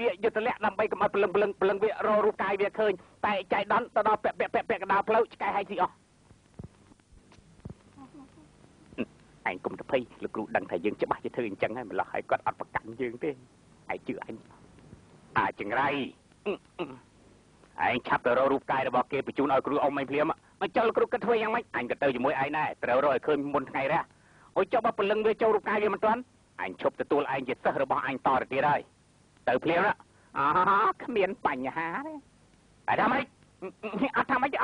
វាយុទ្ធលៈដើម្បីកុំឲ្យព្រលឹងព្រលឹងព្រលឹងវារករូបកាយវាឃើញតែចៃដន្យទៅដល់ពាក់ពាក់ពាក់ពាក់កណ្ដាលផ្លូវឆ្កែហើយស៊ីអស់ឯងកុំទៅភ័យលោកគ្រូដឹងថាយើងច្បាស់ជាធ្វើអញ្ចឹងហើយម្ល៉េះហើយគាត់អត់ប្រកាន់យើងទេឯងជឿអញអាចង្រៃឯងឆាប់ទៅរករូបកាយរបស់គេបញ្ជូនឲ្យគ្រូអ៊ំឯងភ្លាមមកចុះលោកគ្រូគិតធ្វើយ៉ាងម៉េចអញក៏ទៅជាមួយឯងដែរត្រូវរកឲ្យឃើញមុនថ្ងៃរះអូយចុះបើព្រលឹងវាចូលរូបកាយវាមិនទាន់អញឈប់ទទួលឯងជាសិស្សរបស់អញតទៅទៀតហើយ ទៅភ្លាមណាអគ្មានបញ្ហាទេតែថាម៉េចអត់ថាម៉េចអត់ថាម៉េច